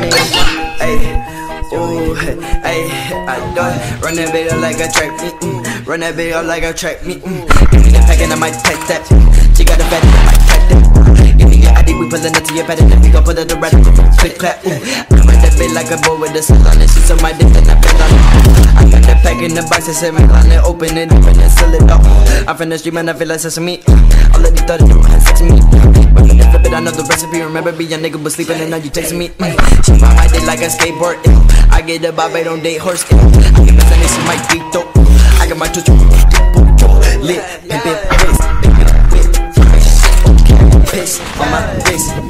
running. Ay, ooh, ay, I do. Run that video like a track me. Mm. Run that video like a track me. Mm. Give me the pack and I might pack that. She got a bad, I might pack that. Give me your ID, we pullin' it to your bed and then we gon' put it to rest. Click clap. I'm in that bit like a boy with a cell on it. She's on my dick and I bend on it. I'm in the pack in the box, I said, man, line it, open it, open it, seal it up. I'm from the street, man, I feel like sesame. All of these thoughts, you want sex me. But when I flip it, I know the recipe. Remember being a nigga was sleeping and now you texting me. Mm. She ride my dick like a skateboard. ew. I get the bob, I don't date horse. ew. I get my son, she might be dope. I got my touch lit, pimpin' face, okay, piss on my face,